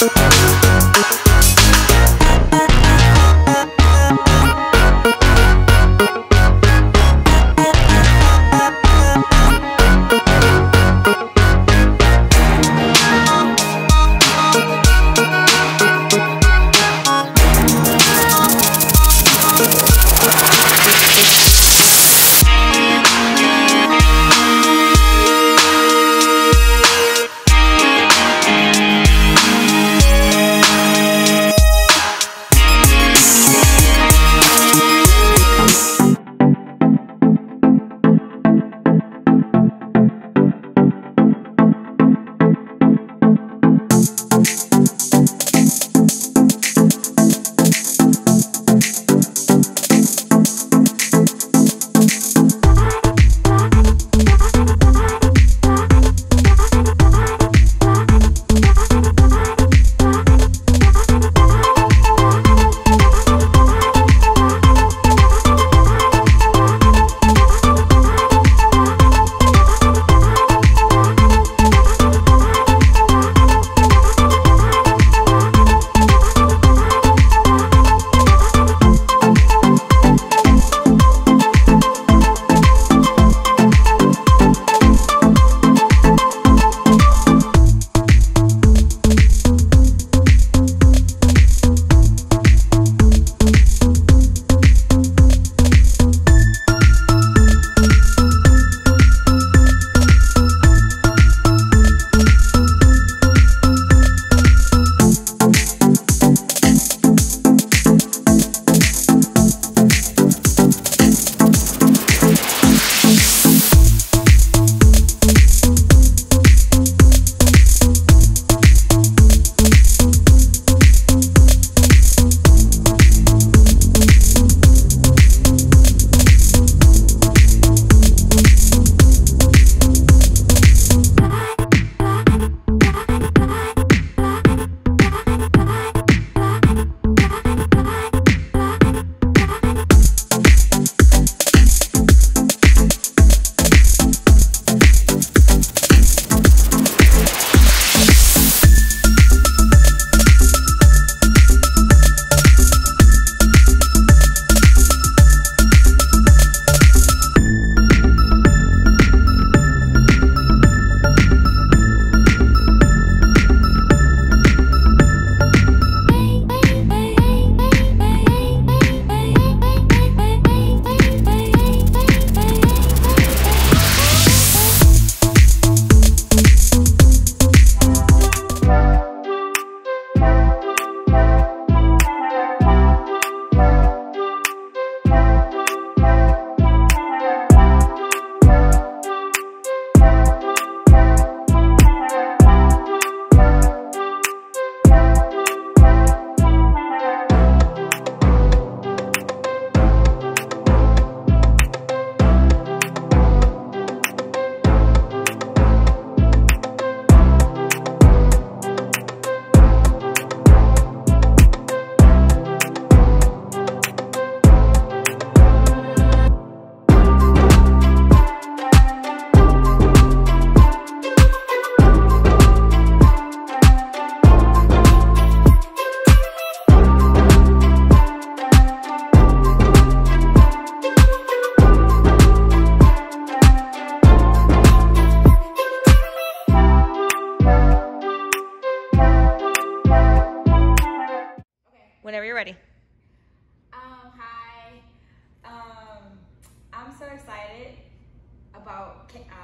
Thank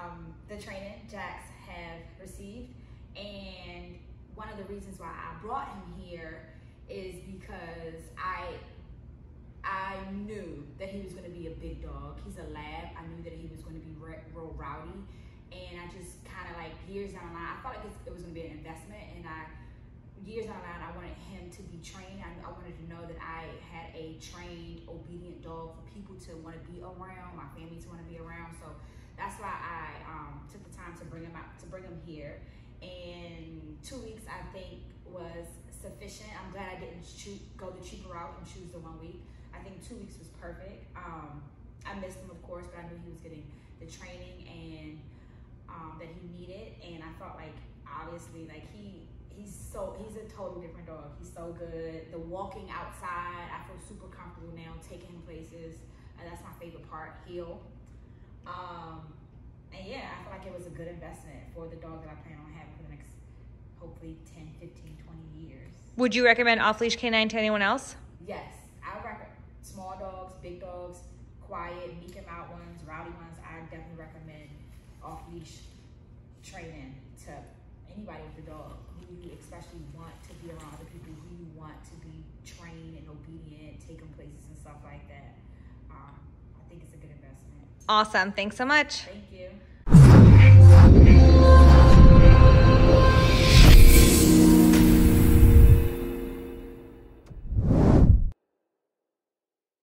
Um, Jax have received. And one of the reasons why I brought him here is because I I knew that he was going to be a big dog. He's a lab. I knew that he was going to be re- real rowdy, and I just kind of like years down the line, I felt like it was going to be an investment, and I years down the line, I wanted him to be trained. I, I wanted to know that I had a trained, obedient dog for people to want to be around, my family to want to be around. So that's why I um, took the time to bring him out, to bring him here. And two weeks, I think, was sufficient. I'm glad I didn't shoot, go the cheaper route and choose the one week. I think two weeks was perfect. Um, I missed him, of course, but I knew he was getting the training and um, that he needed. And I felt like, obviously, like he he's so he's a total different dog. He's so good. The walking outside, I feel super comfortable now taking him places. And that's my favorite part. Heel. Um, and yeah, I feel like it was a good investment for the dog that I plan on having for the next hopefully 10, 15, 20 years. Would you recommend Off Leash K9 to anyone else? Yes, I recommend small dogs, big dogs, quiet, meek and mild ones, rowdy ones. I definitely recommend off leash training to anybody with a dog who you especially want to be around other people who you want to be trained and obedient, taking places and stuff like that. Um, think it's a good investment. Awesome. Thanks so much. Thank you.